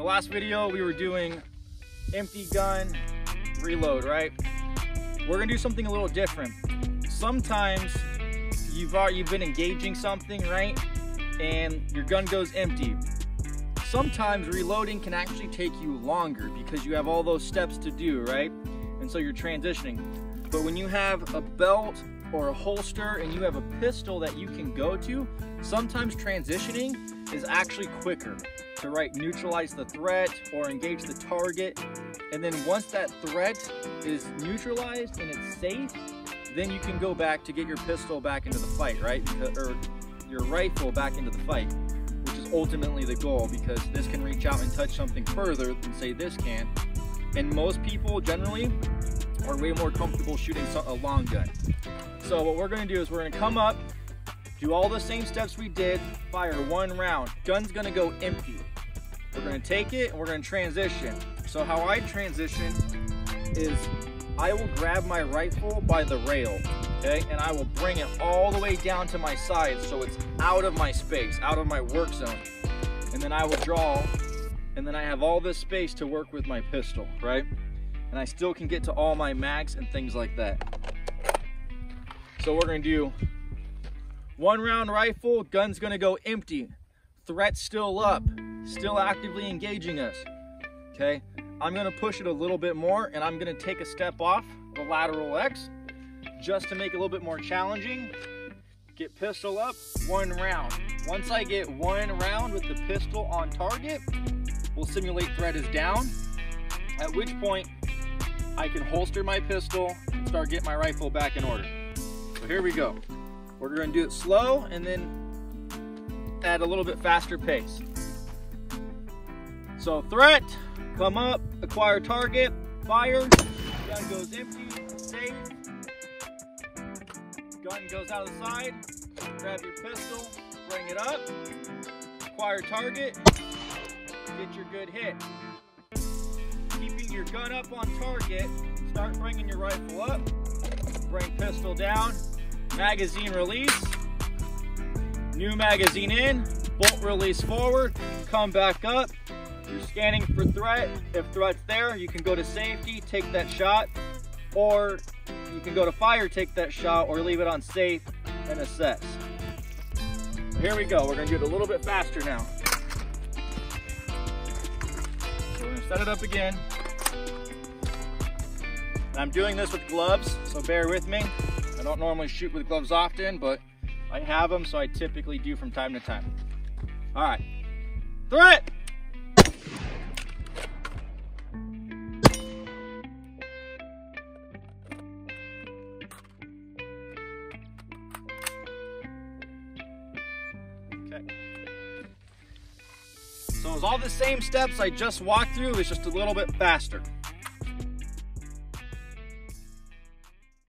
the last video we were doing empty gun, reload, right? We're gonna do something a little different. Sometimes you've already, you've been engaging something, right? And your gun goes empty. Sometimes reloading can actually take you longer because you have all those steps to do, right? And so you're transitioning. But when you have a belt or a holster and you have a pistol that you can go to, sometimes transitioning is actually quicker to right neutralize the threat or engage the target. And then once that threat is neutralized and it's safe, then you can go back to get your pistol back into the fight, right? Or your rifle back into the fight, which is ultimately the goal because this can reach out and touch something further than say this can. And most people generally are way more comfortable shooting a long gun. So what we're gonna do is we're gonna come up, do all the same steps we did, fire one round. Gun's gonna go empty. We're gonna take it and we're gonna transition. So how I transition is I will grab my rifle by the rail, okay? And I will bring it all the way down to my side so it's out of my space, out of my work zone. And then I will draw, and then I have all this space to work with my pistol, right? And I still can get to all my mags and things like that. So we're gonna do one round rifle, gun's gonna go empty. Threat still up, still actively engaging us, okay? I'm gonna push it a little bit more and I'm gonna take a step off the lateral X just to make it a little bit more challenging. Get pistol up, one round. Once I get one round with the pistol on target, we'll simulate threat is down, at which point I can holster my pistol and start getting my rifle back in order. So here we go. We're gonna do it slow and then at a little bit faster pace. So threat, come up, acquire target, fire, gun goes empty, safe, gun goes out of the side, grab your pistol, bring it up, acquire target, get your good hit. Keeping your gun up on target, start bringing your rifle up, bring pistol down, magazine release, new magazine in, bolt release forward, come back up, you're scanning for threat. If threat's there, you can go to safety, take that shot, or you can go to fire, take that shot, or leave it on safe and assess. here we go. We're gonna do it a little bit faster now. We're gonna set it up again. I'm doing this with gloves, so bear with me. I don't normally shoot with gloves often, but I have them, so I typically do from time to time. All right, threat! Okay. So it's all the same steps I just walked through, it's just a little bit faster.